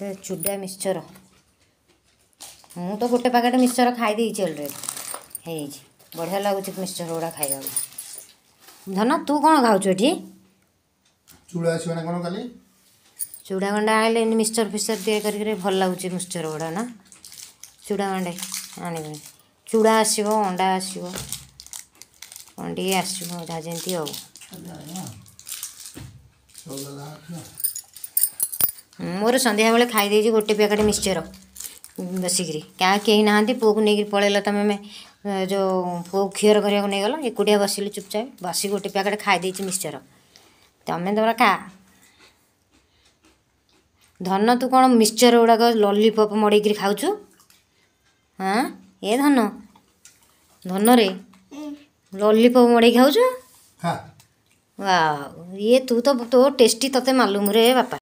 ସେ ଚୁଡ଼ା ମିକ୍ସଚର ମୁଁ ତ ଗୋଟେ ପ୍ୟାକେଟ୍ ମିକ୍ସଚର ଖାଇଦେଇଛି ଅଲରେଡ଼ି ହେଇଯାଇଛି ବଢ଼ିଆ ଲାଗୁଛି ମିକ୍ସଚର ଗୁଡ଼ା ଖାଇବାକୁ ଧନ ତୁ କ'ଣ ଖାଉଛୁ ଏଠି ଚୁଡ଼ା ଆସିବା କ'ଣ କାଲି ଚୁଡ଼ା ଗଣ୍ଡା ଆଣିଲେ ଏମିତି ମିକ୍ସଚର ଫିକ୍ସଚର ତିଆରି କରିକି ଭଲ ଲାଗୁଛି ମିକ୍ସଚର ଗୁଡ଼ା ନା ଚୁଡ଼ା ଗଣ୍ଡେ ଆଣିବି ଚୁଡ଼ା ଆସିବ ଅଣ୍ଡା ଆସିବ କ'ଣ ଟିକେ ଆସିବ ଯାହା ଯେମିତି ଆଉ ଚଲ ଲାଗ ମୋର ସନ୍ଧ୍ୟାବେଳେ ଖାଇଦେଇଛି ଗୋଟେ ପ୍ୟାକେଟ୍ ମିକ୍ସଚର୍ ବସିକିରି କାହା କେହି ନାହାନ୍ତି ପୁଅକୁ ନେଇକି ପଳେଇଲା ତୁମେ ଆମେ ଯେଉଁ ପୁଅ କ୍ଷୀର କରିବାକୁ ନେଇଗଲ ଏକୁଟିଆ ବସିଲି ଚୁପଚାପ୍ ବସି ଗୋଟେ ପ୍ୟାକେଟ୍ ଖାଇଦେଇଛି ମିକ୍ସଚର୍ ତୁମେ ତମର ଖା ଧନ ତୁ କ'ଣ ମିକ୍ସଚର୍ ଗୁଡ଼ାକ ଲଲିପପ୍ ମଡ଼େଇକିରି ଖାଉଛୁ ହଁ ଏ ଧନ ଧନରେ ଲଲିପପ୍ ମଡ଼େଇ ଖାଉଛୁ ବା ଇଏ ତୁ ତ ତୋ ଟେଷ୍ଟି ତୋତେ ମାଲୁମ ରେ ବାପା